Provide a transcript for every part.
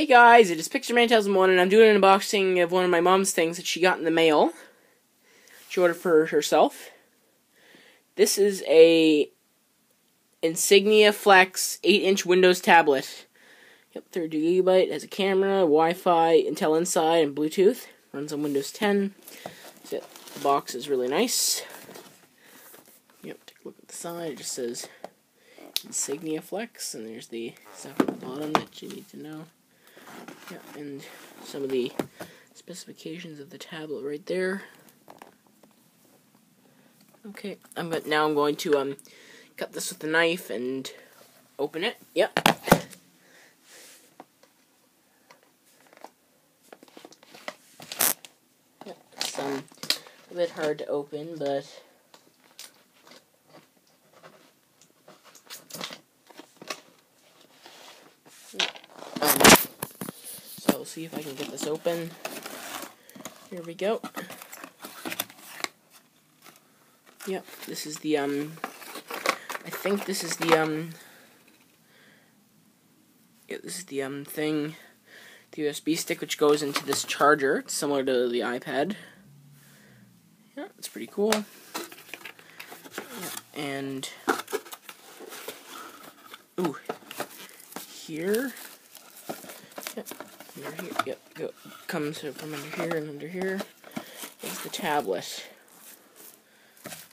Hey guys, it is Pixarman 2001 and I'm doing an unboxing of one of my mom's things that she got in the mail. She ordered for herself. This is a Insignia Flex 8-inch Windows tablet. Yep, 32 gigabyte, has a camera, Wi-Fi, Intel Inside, and Bluetooth. Runs on Windows 10. So the box is really nice. Yep, take a look at the side. It just says Insignia Flex, and there's the stuff at the bottom that you need to know. Yeah, and some of the specifications of the tablet right there. Okay, I'm but now I'm going to um cut this with a knife and open it. Yep. yep it's um a bit hard to open, but We'll see if I can get this open. Here we go. Yep, this is the, um, I think this is the, um, yeah, this is the, um, thing, the USB stick which goes into this charger. It's similar to the iPad. Yeah, it's pretty cool. Yeah, and, ooh, here, under here. Yep, go, comes from under here and under here is the tablet.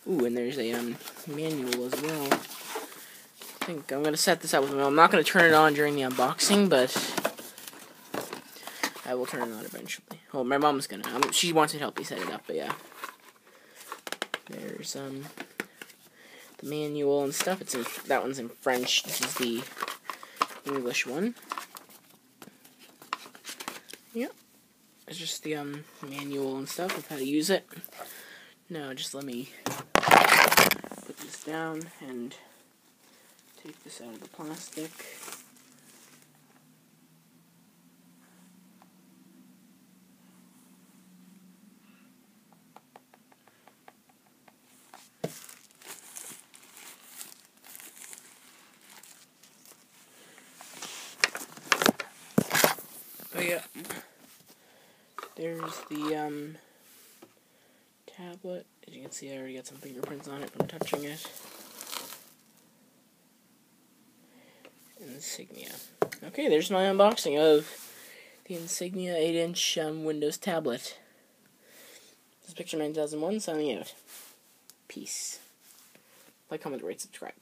Ooh, and there's a um, manual as well. I think I'm gonna set this up with I'm not gonna turn it on during the unboxing, but I will turn it on eventually. Oh, my mom's gonna. Um, she wants to help me set it up, but yeah. There's um the manual and stuff. It's in that one's in French. This is the English one. Yep. It's just the um, manual and stuff of how to use it. Now, just let me put this down and take this out of the plastic. Oh yeah. There's the um, tablet. As you can see, I already got some fingerprints on it from touching it. Insignia. Okay, there's my unboxing of the Insignia 8-inch um, Windows tablet. This is Pixarman 2001 signing out. Peace. Like, comment, rate, subscribe.